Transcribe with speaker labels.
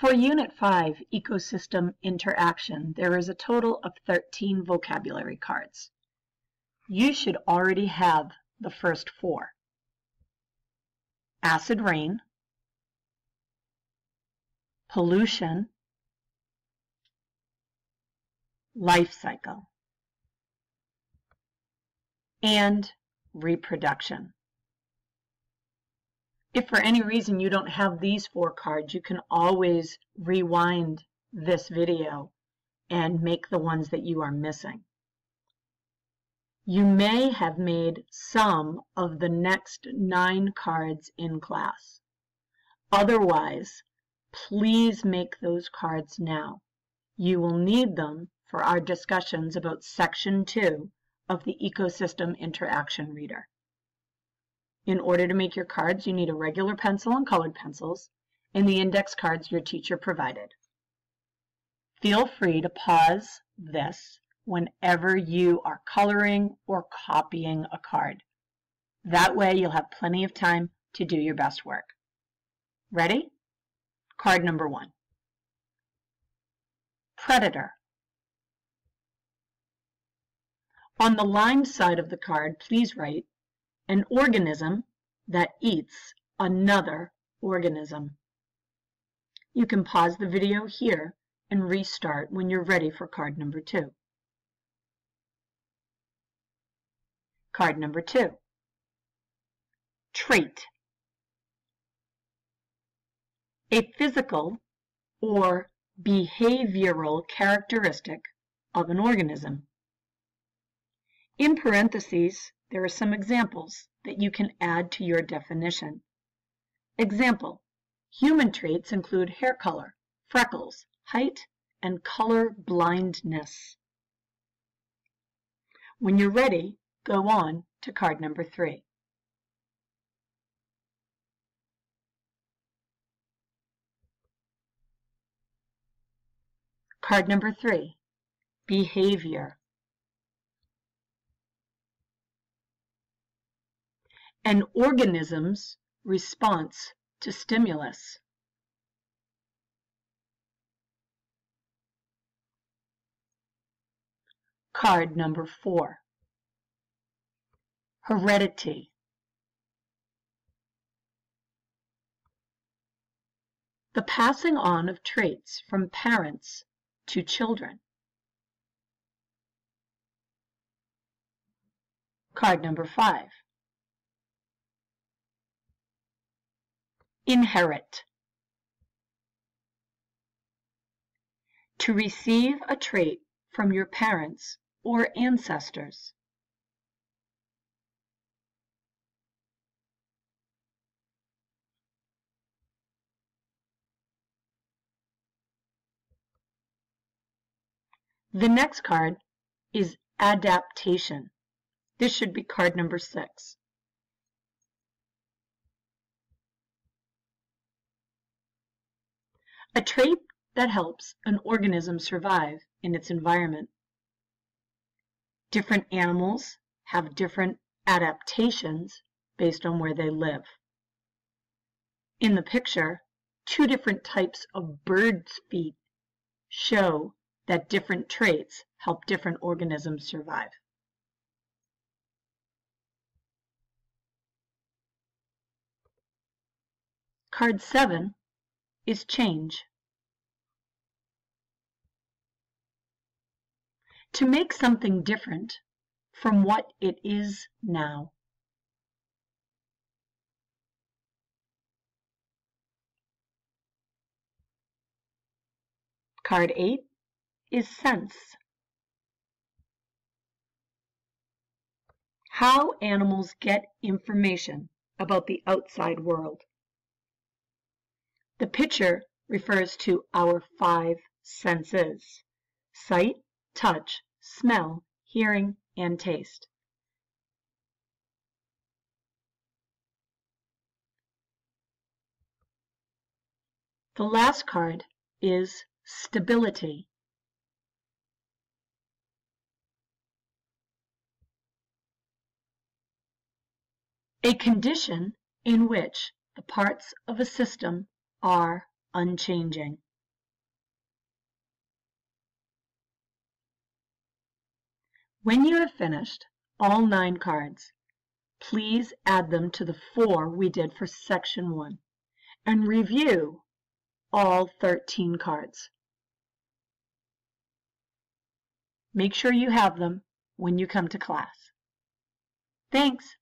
Speaker 1: For Unit 5, Ecosystem Interaction, there is a total of 13 vocabulary cards. You should already have the first four. Acid rain, pollution, life cycle, and reproduction. If for any reason you don't have these four cards, you can always rewind this video and make the ones that you are missing. You may have made some of the next nine cards in class. Otherwise, please make those cards now. You will need them for our discussions about Section 2 of the Ecosystem Interaction Reader. In order to make your cards, you need a regular pencil and colored pencils, and the index cards your teacher provided. Feel free to pause this whenever you are coloring or copying a card. That way you'll have plenty of time to do your best work. Ready? Card number one. Predator. On the lined side of the card, please write an organism that eats another organism. You can pause the video here and restart when you're ready for card number two. Card number two. Trait. A physical or behavioral characteristic of an organism. In parentheses, there are some examples that you can add to your definition. Example, human traits include hair color, freckles, height, and color blindness. When you're ready, go on to card number three. Card number three, behavior. An organism's response to stimulus. Card number four. Heredity. The passing on of traits from parents to children. Card number five. Inherit. To receive a trait from your parents or ancestors. The next card is adaptation. This should be card number six. A trait that helps an organism survive in its environment. Different animals have different adaptations based on where they live. In the picture, two different types of birds' feet show that different traits help different organisms survive. Card 7 is change. To make something different from what it is now. Card 8 is sense. How animals get information about the outside world. The picture refers to our five senses, sight, touch, smell, hearing, and taste. The last card is stability. A condition in which the parts of a system are unchanging. When you have finished all nine cards, please add them to the four we did for section one and review all 13 cards. Make sure you have them when you come to class. Thanks.